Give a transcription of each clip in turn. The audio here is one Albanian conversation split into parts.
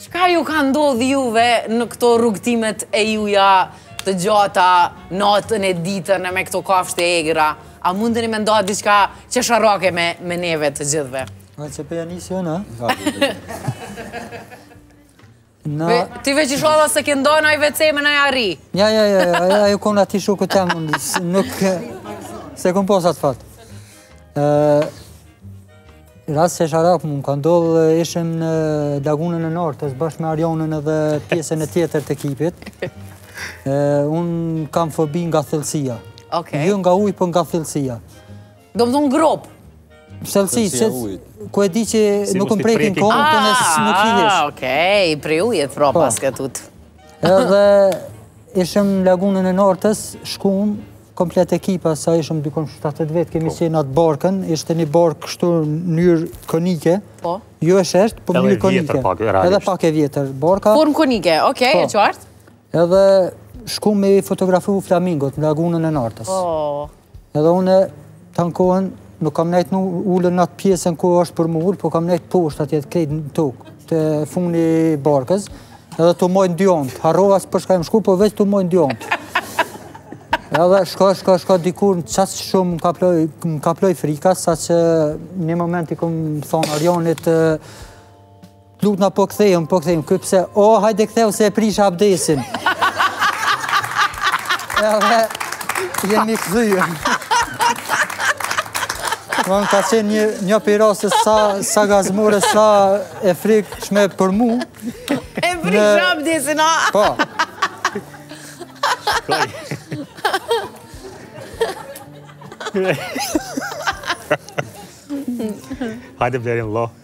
Çka ju ka ndodh juve në këto rrugëtimet e juja të gjata natën e ditën e me këto kafshë të egra? A mundeni me nda diçka qesharake me, me neve të gjithve? Qe po e nisi unë, ha? Na... Ti veç i shoqata se këndon një vicë me një ari. Ja, ja, ja, ja, ja, ju kona ti shukët jam unë, nuk... Se kom pas fat. Rast qesharak mu m'ka ndodhë, ishim në lagunën e nartës, bashkë me Arionin edhe pjesën tjetër të ekipit. Unë kam fobi nga thellësia. Okay. Jo nga uji, po nga thellësia. Domethënë gropë? Thellësi, që ku e di që nuk më prekin komët, të në së nuk i hishë. Ah, okej, prej ujit pra po. pas këtut. Edhe ishim në lagunën e Nartës, shkum, komplet ekipa, sa ishëm dikun 7-8 vetë, kemi po. hi në atë barkën, ishte një barkë kështu në mënyrë konike, po. jo e sheshtë, po mënyrë konike. Edhe vjetër pak, realisht. Edhe pak e vjetër, barka. Formë konike, okej, po. e qartë. Edhe shkum me i fotografu flamingot në lagunën e Nartës. Po. Edhe une Tan kohën nuk kam nejt ulun në atë pjesën ku është për m'u ul, po kam nejt poshtë atje krejt në tokë, te fundi barkës, edhe tu u majt n'dy anët. Harrova as për çka jem shku, po veç tu u majt n'dy anët. Edhe shko, shko, shko dikur qaq shumë më kaploj frika, saqë një moment i kom thonë Arionit, Lutna po kthejmë, po kthejmë, tha pse, o, hajde kthejmë se e prisha abdesin. Edhe, jemi kthy. Domethonë ka qenë një, një përvojë sa, sa gazmore, sa e frikshme për mu. E prisha abdesin, a? Po. Hajde Blerim, lo.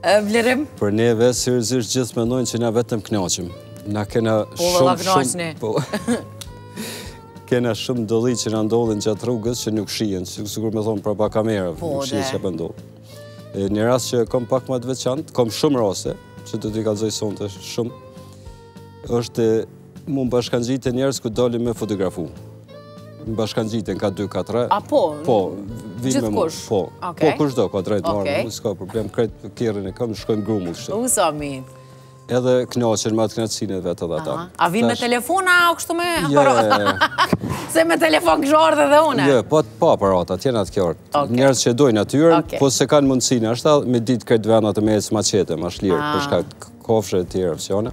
Blerim? Për neve, seriozisht gjithë mendojnë që na vetëm knaqemi. Na kena shumë shumë... Po, kena shumë dallgë që na ndodhin gjatë rrugës që nuk shihen, sikur me thonë prapa kamerëve, po, nuk shihen çka po ndodh. Një rast që kom pak ma të veçantë, kom shumë raste, s'po do t'i kallxoj sonte shumë, Është mu m'bashkangjiten njerëz kur dalim me fotografu. M'bashkangjiten ka 2-4. A po? Po, vinë me mu. Po, po kush do, ka drejtë me ardh, mu s'ka problem, krejt kerrin e kam, shkojmë grumbull shpesh. U sa mirë. Edhe knaqen, marrin knaqësinë e vet edhe ata. A vinë me telefona, a kështu me aparata? Se me telefon kisha ardh edhe une? Jo, po edhe pa aparata, jena të qartë. Njerëz që dojnë atyre, po se kanë mundësin, ashtu me ditë krejt vendet e me ec ma qetë, ma shlirë, për shkak kafshë e tjera,